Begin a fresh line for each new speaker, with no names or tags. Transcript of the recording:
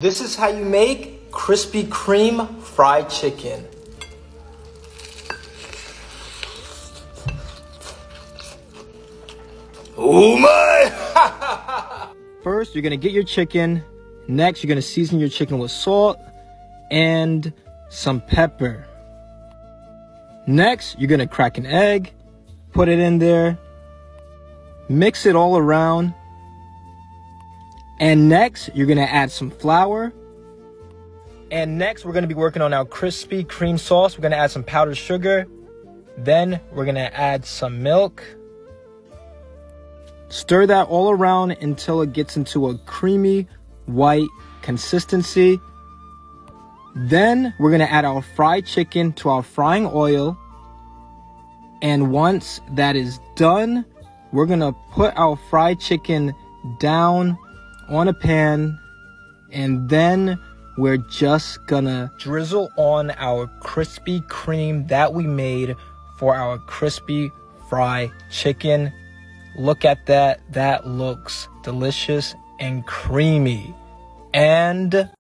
This is how you make Krispy Kreme fried chicken. Oh my! First, you're gonna get your chicken. Next, you're gonna season your chicken with salt and some pepper. Next, you're gonna crack an egg, put it in there, mix it all around. And next, you're gonna add some flour. And next, we're gonna be working on our crispy cream sauce. We're gonna add some powdered sugar. Then we're gonna add some milk. Stir that all around until it gets into a creamy white consistency. Then we're gonna add our fried chicken to our frying oil. And once that is done, we're gonna put our fried chicken down on a pan and then we're just gonna drizzle on our Krispy Kreme that we made for our crispy fry chicken. Look at that. That looks delicious and creamy. And